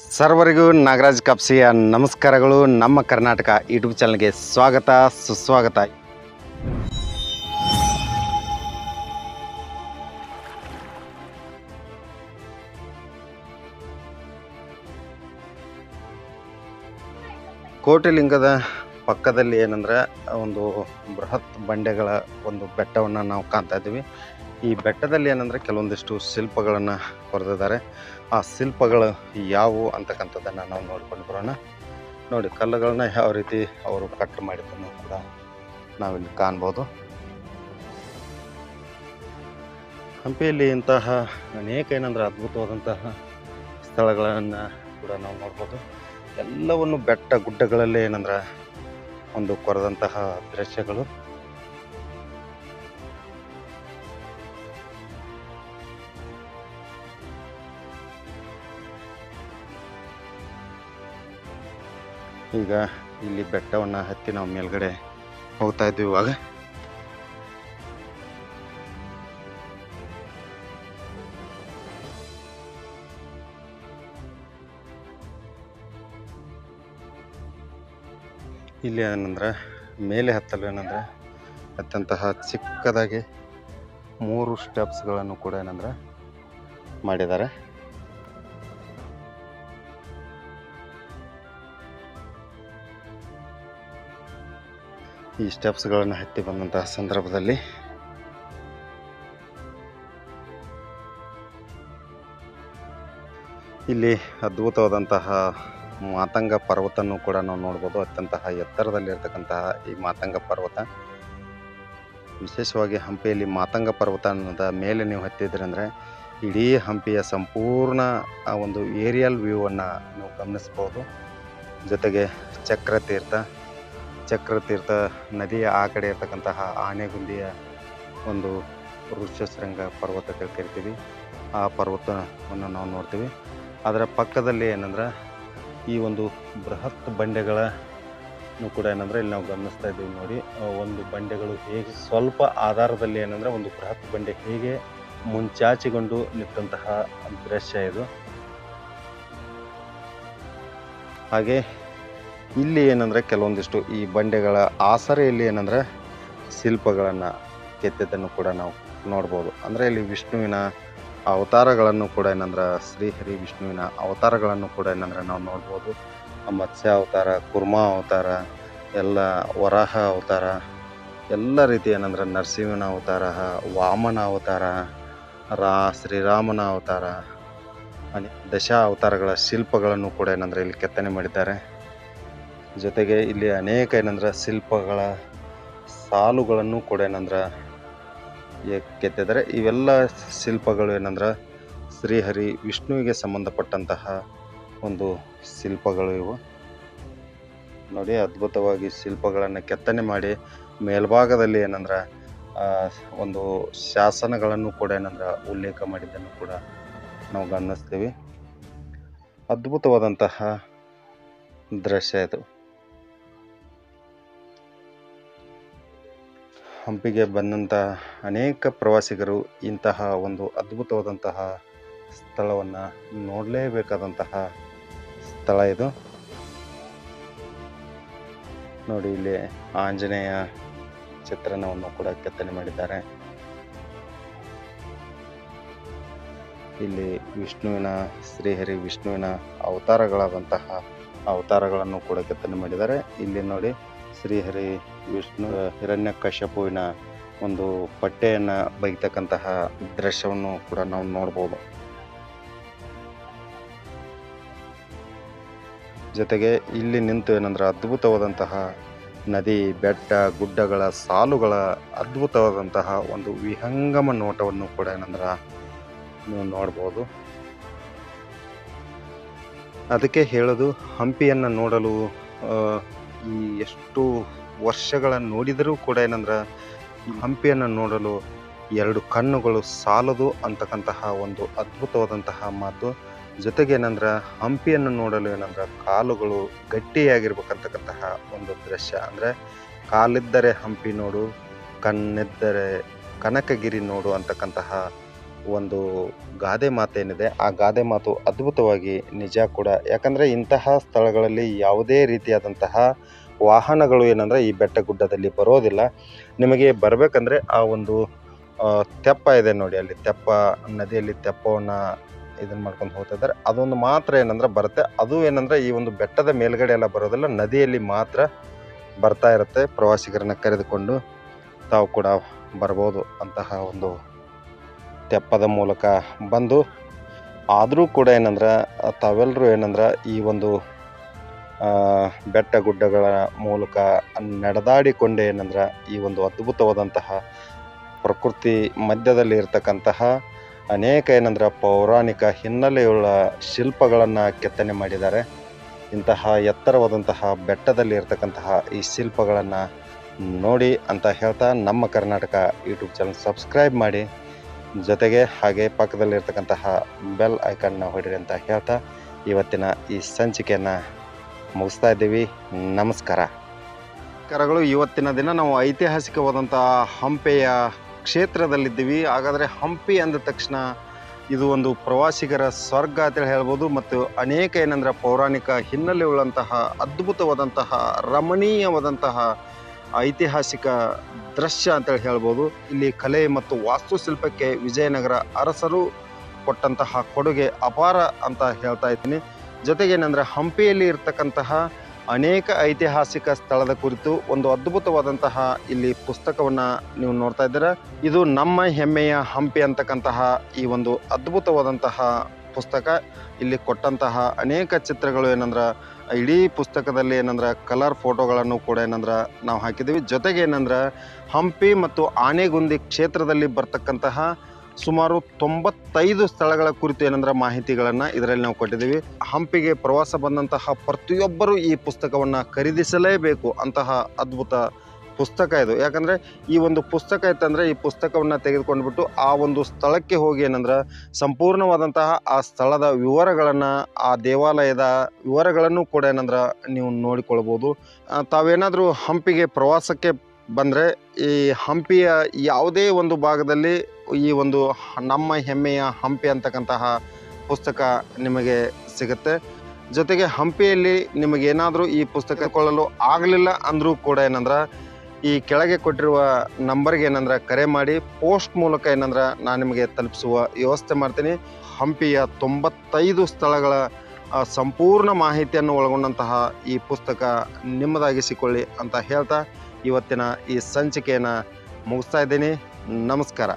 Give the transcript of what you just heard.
ಸರ್ವರಿಗೂ ನಾಗರಾಜ್ ಕಪ್ಸಿಯ ನಮಸ್ಕಾರಗಳು. ನಮ್ಮ ಕರ್ನಾಟಕ ಯೂಟ್ಯೂಬ್ ಚಾನಲ್ಗೆ ಸ್ವಾಗತ, ಸುಸ್ವಾಗತ. ಕೋಟಿಲಿಂಗದ ಪಕ್ಕದಲ್ಲಿ ಏನಂದ್ರೆ ಒಂದು ಬೃಹತ್ ಬಂಡೆಗಳ ಒಂದು ಬೆಟ್ಟವನ್ನು ನಾವು ಕಾಣ್ತಾ ಇದ್ದೀವಿ. ಈ ಬೆಟ್ಟದಲ್ಲಿ ಏನಂದ್ರೆ ಕೆಲವೊಂದಿಷ್ಟು ಶಿಲ್ಪಗಳನ್ನು ಕೊರೆದಿದ್ದಾರೆ. ಆ ಶಿಲ್ಪಗಳು ಯಾವುವು ಅಂತಕ್ಕಂಥದ್ದನ್ನು ನಾವು ನೋಡ್ಕೊಂಡು ಬರೋಣ. ನೋಡಿ ಕಲ್ಲುಗಳನ್ನ ಯಾವ ರೀತಿ ಅವರು ಕಟ್ ಮಾಡಿದ್ದನ್ನು ಕೂಡ ನಾವಿಲ್ಲಿ ಕಾಣ್ಬೋದು. ಹಂಪಿಯಲ್ಲಿ ಇಂತಹ ಅನೇಕ ಏನಂದ್ರೆ ಅದ್ಭುತವಾದಂತಹ ಸ್ಥಳಗಳನ್ನು ಕೂಡ ನಾವು ನೋಡ್ಬೋದು. ಎಲ್ಲವನ್ನು ಬೆಟ್ಟ ಗುಡ್ಡಗಳಲ್ಲೇ ಏನಂದ್ರೆ ಒಂದು ಕೊರೆದಂತಹ ದೃಶ್ಯಗಳು. ಈಗ ಇಲ್ಲಿ ಬೆಟ್ಟವನ್ನು ಹತ್ತಿ ನಾವು ಮೇಲ್ಗಡೆ ಹೋಗ್ತಾ ಇದ್ವಿ ಇವಾಗ. ಇಲ್ಲಿ ಏನಂದ್ರೆ, ಮೇಲೆ ಹತ್ತಲು ಏನಂದ್ರೆ ಅತ್ಯಂತಹ ಚಿಕ್ಕದಾಗಿ ಮೂರು ಸ್ಟೆಪ್ಸ್ಗಳನ್ನು ಕೂಡ ಏನಂದ್ರೆ ಮಾಡಿದ್ದಾರೆ. ಈ ಸ್ಟೆಪ್ಸ್ಗಳನ್ನು ಹತ್ತಿ ಬಂದಂತಹ ಸಂದರ್ಭದಲ್ಲಿ ಇಲ್ಲಿ ಅದ್ಭುತವಾದಂತಹ ಮಾತಂಗ ಪರ್ವತನ್ನು ಕೂಡ ನಾವು ನೋಡ್ಬೋದು. ಅತ್ಯಂತ ಎತ್ತರದಲ್ಲಿರ್ತಕ್ಕಂತಹ ಈ ಮಾತಂಗ ಪರ್ವತ. ವಿಶೇಷವಾಗಿ ಹಂಪಿಯಲ್ಲಿ ಮಾತಂಗ ಪರ್ವತ ಅನ್ನೋದ ಮೇಲೆ ನೀವು ಹತ್ತಿದ್ರಿ ಅಂದರೆ ಇಡೀ ಹಂಪಿಯ ಸಂಪೂರ್ಣ ಆ ಒಂದು ಏರಿಯಲ್ ವ್ಯೂವನ್ನು ನೀವು ಗಮನಿಸ್ಬೋದು. ಜೊತೆಗೆ ಚಕ್ರತೀರ್ಥ ಚಕ್ರತೀರ್ಥ ನದಿಯ ಆ ಕಡೆ ಇರತಕ್ಕಂತಹ ಆನೆಗುಂದಿಯ ಒಂದು ಋಷ್ಯಶೃಂಗ ಪರ್ವತ ಕರಿತೀವಿ. ಆ ಪರ್ವತವನ್ನು ನಾವು ನೋಡ್ತೀವಿ. ಅದರ ಪಕ್ಕದಲ್ಲಿ ಏನಂದ್ರೆ ಈ ಒಂದು ಬೃಹತ್ ಬಂಡೆಗಳ ಕೂಡ ಏನಂದ್ರೆ ಇಲ್ಲಿ ನಾವು ಗಮನಿಸ್ತಾ ಇದ್ದೀವಿ ನೋಡಿ. ಒಂದು ಬಂಡೆಗಳು ಹೇಗೆ ಸ್ವಲ್ಪ ಆಧಾರದಲ್ಲಿ ಏನಂದ್ರೆ ಒಂದು ಬೃಹತ್ ಬಂಡೆ ಹೇಗೆ ಮುಂಚಾಚಿಕೊಂಡು ನಿಂತಹ ದೃಶ್ಯ ಇದು. ಹಾಗೆ ಇಲ್ಲಿ ಏನಂದ್ರೆ ಕೆಲವೊಂದಿಷ್ಟು ಈ ಬಂಡೆಗಳ ಆಸರೆಯಲ್ಲಿ ಏನಂದ್ರೆ ಶಿಲ್ಪಗಳನ್ನು ಕೆತ್ತಿದ್ದನ್ನು ಕೂಡ ನಾವು ನೋಡ್ಬೋದು. ಅಂದರೆ ಇಲ್ಲಿ ವಿಷ್ಣುವಿನ ಅವತಾರಗಳನ್ನು ಕೂಡ ಏನಂದ್ರೆ ಶ್ರೀಹರಿ ವಿಷ್ಣುವಿನ ಅವತಾರಗಳನ್ನು ಕೂಡ ಏನಂದ್ರೆ ನಾವು ನೋಡ್ಬೋದು. ಮತ್ಸ್ಯ ಅವತಾರ, ಕುರ್ಮಾ ಅವತಾರ, ಎಲ್ಲ ವರಾಹ ಅವತಾರ, ಎಲ್ಲ ರೀತಿ ಏನಂದ್ರೆ ನರಸಿಂಹನ ಅವತಾರ, ವಾಮನ ಅವತಾರ, ರಾ, ಶ್ರೀರಾಮನ ಅವತಾರ ದಶ ಅವತಾರಗಳ ಶಿಲ್ಪಗಳನ್ನು ಕೂಡ ಏನಂದ್ರೆ ಇಲ್ಲಿ ಕೆತ್ತನೆ ಮಾಡಿದ್ದಾರೆ. ಜೊತೆಗೆ ಇಲ್ಲಿ ಅನೇಕ ಏನಂದ್ರೆ ಶಿಲ್ಪಗಳ ಸಾಲುಗಳನ್ನು ಕೂಡ ಏನಂದ್ರೆ ಕೆತ್ತಿದ್ದಾರೆ. ಇವೆಲ್ಲ ಶಿಲ್ಪಗಳು ಏನಂದ್ರೆ ಶ್ರೀಹರಿ ವಿಷ್ಣುವಿಗೆ ಸಂಬಂಧಪಟ್ಟಂತಹ ಒಂದು ಶಿಲ್ಪಗಳು ಇವು. ನೋಡಿ, ಅದ್ಭುತವಾಗಿ ಶಿಲ್ಪಗಳನ್ನು ಕೆತ್ತನೆ ಮಾಡಿ ಮೇಲ್ಭಾಗದಲ್ಲಿ ಏನಂದ್ರೆ ಒಂದು ಶಾಸನಗಳನ್ನು ಕೂಡ ಏನಂದ್ರೆ ಉಲ್ಲೇಖ ಮಾಡಿದ್ದನ್ನು ಕೂಡ ನಾವು ಗಮನಿಸ್ತೀವಿ. ಅದ್ಭುತವಾದಂತಹ ದೃಶ್ಯ ಇದು. ಹಂಪಿಗೆ ಬಂದಂಥ ಅನೇಕ ಪ್ರವಾಸಿಗರು ಇಂತಹ ಒಂದು ಅದ್ಭುತವಾದಂತಹ ಸ್ಥಳವನ್ನು ನೋಡಲೇಬೇಕಾದಂತಹ ಸ್ಥಳ ಇದು. ನೋಡಿ ಇಲ್ಲಿ ಆಂಜನೇಯ ಚಿತ್ರಣವನ್ನು ಕೂಡ ಕೆತ್ತನೆ ಮಾಡಿದ್ದಾರೆ. ಇಲ್ಲಿ ವಿಷ್ಣುವಿನ, ಶ್ರೀಹರಿ ವಿಷ್ಣುವಿನ ಅವತಾರಗಳಾದಂತಹ ಅವತಾರಗಳನ್ನು ಕೂಡ ಕೆತ್ತನೆ ಮಾಡಿದ್ದಾರೆ. ಇಲ್ಲಿ ನೋಡಿ ಶ್ರೀಹರಿ ವಿಷ್ಣು ಹಿರಣ್ಯ ಕಶ್ಯಪುವಿನ ಒಂದು ಪಟ್ಟೆಯನ್ನು ಬೈತಕ್ಕಂತಹ ದೃಶ್ಯವನ್ನು ಕೂಡ ನಾವು ನೋಡ್ಬೋದು. ಜೊತೆಗೆ ಇಲ್ಲಿ ನಿಂತು ಏನಂದ್ರೆ ಅದ್ಭುತವಾದಂತಹ ನದಿ, ಬೆಟ್ಟ, ಗುಡ್ಡಗಳ, ಸಾಲುಗಳ ಅದ್ಭುತವಾದಂತಹ ಒಂದು ವಿಹಂಗಮ ನೋಟವನ್ನು ಕೂಡ ಏನಂದ್ರೆ ನೀವು ನೋಡ್ಬೋದು. ಅದಕ್ಕೆ ಹೇಳೋದು ಹಂಪಿಯನ್ನು ನೋಡಲು ಈ ಎಷ್ಟು ವರ್ಷಗಳ ನೋಡಿದರೂ ಕೂಡ ಏನಂದ್ರೆ ಹಂಪಿಯನ್ನು ನೋಡಲು ಎರಡು ಕಣ್ಣುಗಳು ಸಾಲದು ಅಂತಕ್ಕಂತಹ ಒಂದು ಅದ್ಭುತವಾದಂತಹ ಮಾತು. ಜೊತೆಗೆ ಏನಂದ್ರೆ ಹಂಪಿಯನ್ನು ನೋಡಲು ಏನಂದ್ರೆ ಕಾಲುಗಳು ಗಟ್ಟಿಯಾಗಿರ್ಬೇಕಂತಕ್ಕಂತಹ ಒಂದು ದೃಶ್ಯ. ಅಂದರೆ ಕಾಲಿದ್ದರೆ ಹಂಪಿ ನೋಡು, ಕಣ್ಣಿದ್ದರೆ ಕನಕಗಿರಿ ನೋಡು ಅಂತಕ್ಕಂತಹ ಒಂದು ಗಾದೆ ಮಾತೇನಿದೆ, ಆ ಗಾದೆ ಮಾತು ಅದ್ಭುತವಾಗಿ ನಿಜ ಕೂಡ. ಯಾಕಂದರೆ ಇಂತಹ ಸ್ಥಳಗಳಲ್ಲಿ ಯಾವುದೇ ರೀತಿಯಾದಂತಹ ವಾಹನಗಳು ಏನಂದರೆ ಈ ಬೆಟ್ಟ ಗುಡ್ಡದಲ್ಲಿ ಬರೋದಿಲ್ಲ. ನಿಮಗೆ ಬರಬೇಕಂದ್ರೆ ಆ ಒಂದು ತೆಪ್ಪ ಇದೆ ನೋಡಿ ಅಲ್ಲಿ. ತೆಪ್ಪ, ನದಿಯಲ್ಲಿ ತೆಪ್ಪವನ್ನು ಇದನ್ನು ಮಾಡ್ಕೊಂಡು ಹೋಗ್ತಾ ಇದ್ದಾರೆ. ಅದೊಂದು ಮಾತ್ರ ಏನಂದ್ರೆ ಬರುತ್ತೆ. ಅದು ಏನಂದರೆ ಈ ಒಂದು ಬೆಟ್ಟದ ಮೇಲ್ಗಡೆ ಎಲ್ಲ ಬರೋದಿಲ್ಲ. ನದಿಯಲ್ಲಿ ಮಾತ್ರ ಬರ್ತಾ ಇರುತ್ತೆ. ಪ್ರವಾಸಿಗರನ್ನ ಕರೆದುಕೊಂಡು ತಾವು ಕೂಡ ಬರ್ಬೋದು ಅಂತಹ ಒಂದು ತೆಪ್ಪದ ಮೂಲಕ ಬಂದು, ಆದರೂ ಕೂಡ ಏನಂದ್ರೆ ತಾವೆಲ್ಲರೂ ಏನಂದ್ರೆ, ಈ ಒಂದು ಬೆಟ್ಟ ಗುಡ್ಡಗಳ ಮೂಲಕ ನಡೆದಾಡಿಕೊಂಡೇ ಏನಂದ್ರೆ, ಈ ಒಂದು ಅದ್ಭುತವಾದಂತಹ ಪ್ರಕೃತಿ ಮಧ್ಯದಲ್ಲಿ ಇರತಕ್ಕಂತಹ ಅನೇಕ ಏನಂದ್ರೆ ಪೌರಾಣಿಕ ಹಿನ್ನೆಲೆಯುಳ್ಳ ಶಿಲ್ಪಗಳನ್ನು ಕೆತ್ತನೆ ಮಾಡಿದ್ದಾರೆ. ಇಂತಹ ಎತ್ತರವಾದಂತಹ ಬೆಟ್ಟದಲ್ಲಿ ಇರತಕ್ಕಂತಹ ಈ ಶಿಲ್ಪಗಳನ್ನು ನೋಡಿ ಅಂತ ಹೇಳ್ತಾ ನಮ್ಮ ಕರ್ನಾಟಕ ಯೂಟ್ಯೂಬ್ ಚಾನಲ್ ಸಬ್ಸ್ಕ್ರೈಬ್ ಮಾಡಿ. ಜೊತೆಗೆ ಹಾಗೆ ಪಕ್ಕದಲ್ಲಿರ್ತಕ್ಕಂತಹ ಬೆಲ್ ಐಕನ್ನ ಹೊಡಿರಿ ಅಂತ ಹೇಳ್ತಾ ಇವತ್ತಿನ ಈ ಸಂಚಿಕೆಯನ್ನು ಮುಗಿಸ್ತಾ ಇದ್ದೀವಿ. ನಮಸ್ಕಾರ. ಕರಗಳು ಇವತ್ತಿನ ದಿನ ನಾವು ಐತಿಹಾಸಿಕವಾದಂಥ ಹಂಪೆಯ ಕ್ಷೇತ್ರದಲ್ಲಿದ್ದೀವಿ. ಹಾಗಾದರೆ ಹಂಪಿ ಅಂದ ತಕ್ಷಣ ಇದು ಒಂದು ಪ್ರವಾಸಿಗರ ಸ್ವರ್ಗ ಅಂತೇಳಿ ಹೇಳ್ಬೋದು. ಮತ್ತು ಅನೇಕ ಏನಂದ್ರೆ ಪೌರಾಣಿಕ ಹಿನ್ನೆಲೆ ಉಳ್ಳಂತಹ ಅದ್ಭುತವಾದಂತಹ ರಮಣೀಯವಾದಂತಹ ಐತಿಹಾಸಿಕ ದೃಶ್ಯ ಅಂತೇಳಿ ಹೇಳ್ಬೋದು. ಇಲ್ಲಿ ಕಲೆ ಮತ್ತು ವಾಸ್ತುಶಿಲ್ಪಕ್ಕೆ ವಿಜಯನಗರ ಅರಸರು ಕೊಟ್ಟಂತಹ ಕೊಡುಗೆ ಅಪಾರ ಅಂತ ಹೇಳ್ತಾ ಇದ್ದೀನಿ. ಜೊತೆಗೆ ಏನಂದ್ರೆ ಹಂಪಿಯಲ್ಲಿ ಇರ್ತಕ್ಕಂತಹ ಅನೇಕ ಐತಿಹಾಸಿಕ ಸ್ಥಳದ ಕುರಿತು ಒಂದು ಅದ್ಭುತವಾದಂತಹ ಇಲ್ಲಿ ಪುಸ್ತಕವನ್ನು ನೀವು ನೋಡ್ತಾ ಇದ್ದೀರಾ. ಇದು ನಮ್ಮ ಹೆಮ್ಮೆಯ ಹಂಪಿ ಅಂತಕ್ಕಂತಹ ಈ ಒಂದು ಅದ್ಭುತವಾದಂತಹ ಪುಸ್ತಕ. ಇಲ್ಲಿ ಕೊಟ್ಟಂತಹ ಅನೇಕ ಚಿತ್ರಗಳು ಏನಂದ್ರೆ ಇಡೀ ಪುಸ್ತಕದಲ್ಲಿ ಏನಂದ್ರೆ ಕಲರ್ ಫೋಟೋಗಳನ್ನು ಕೂಡ ಏನಂದ್ರೆ ನಾವು ಹಾಕಿದ್ದೀವಿ. ಜೊತೆಗೆ ಏನಂದ್ರೆ ಹಂಪಿ ಮತ್ತು ಆನೆಗುಂದಿ ಕ್ಷೇತ್ರದಲ್ಲಿ ಬರ್ತಕ್ಕಂತಹ ಸುಮಾರು ತೊಂಬತ್ತೈದು ಸ್ಥಳಗಳ ಕುರಿತು ಏನಂದ್ರೆ ಮಾಹಿತಿಗಳನ್ನು ಇದರಲ್ಲಿ ನಾವು ಕೊಟ್ಟಿದ್ದೀವಿ. ಹಂಪಿಗೆ ಪ್ರವಾಸ ಬಂದಂತಹ ಪ್ರತಿಯೊಬ್ಬರು ಈ ಪುಸ್ತಕವನ್ನು ಖರೀದಿಸಲೇಬೇಕು ಅಂತಹ ಅದ್ಭುತ ಪುಸ್ತಕ ಇದು. ಯಾಕಂದರೆ ಈ ಒಂದು ಪುಸ್ತಕ ಇತ್ತಂದರೆ ಈ ಪುಸ್ತಕವನ್ನು ತೆಗೆದುಕೊಂಡ್ಬಿಟ್ಟು ಆ ಒಂದು ಸ್ಥಳಕ್ಕೆ ಹೋಗಿ ಏನಂದ್ರೆ ಸಂಪೂರ್ಣವಾದಂತಹ ಆ ಸ್ಥಳದ ವಿವರಗಳನ್ನು, ಆ ದೇವಾಲಯದ ವಿವರಗಳನ್ನು ಕೂಡ ಏನಂದ್ರೆ ನೀವು ನೋಡಿಕೊಳ್ಬೋದು. ತಾವೇನಾದರೂ ಹಂಪಿಗೆ ಪ್ರವಾಸಕ್ಕೆ ಬಂದರೆ ಈ ಹಂಪಿಯ ಯಾವುದೇ ಒಂದು ಭಾಗದಲ್ಲಿ ಈ ಒಂದು ನಮ್ಮ ಹೆಮ್ಮೆಯ ಹಂಪಿ ಅಂತಕ್ಕಂತಹ ಪುಸ್ತಕ ನಿಮಗೆ ಸಿಗುತ್ತೆ. ಜೊತೆಗೆ ಹಂಪಿಯಲ್ಲಿ ನಿಮಗೇನಾದರೂ ಈ ಪುಸ್ತಕ ಕೊಳ್ಳಲು ಆಗಲಿಲ್ಲ ಅಂದರೂ ಕೂಡ ಏನಂದ್ರೆ ಈ ಕೆಳಗೆ ಕೊಟ್ಟಿರುವ ನಂಬರ್ಗೆ ಏನಂದ್ರೆ ಕರೆ ಮಾಡಿ, ಪೋಸ್ಟ್ ಮೂಲಕ ಏನಂದ್ರೆ ನಾನು ನಿಮಗೆ ತಲುಪಿಸುವ ವ್ಯವಸ್ಥೆ ಮಾಡ್ತೀನಿ. ಹಂಪಿಯ ತೊಂಬತ್ತೈದು ಸ್ಥಳಗಳ ಸಂಪೂರ್ಣ ಮಾಹಿತಿಯನ್ನು ಒಳಗೊಂಡಂತಹ ಈ ಪುಸ್ತಕ ನಿಮ್ಮದಾಗಿಸಿಕೊಳ್ಳಿ ಅಂತ ಹೇಳ್ತಾ ಇವತ್ತಿನ ಈ ಸಂಚಿಕೆಯನ್ನು ಮುಗಿಸ್ತಾ ಇದ್ದೀನಿ. ನಮಸ್ಕಾರ.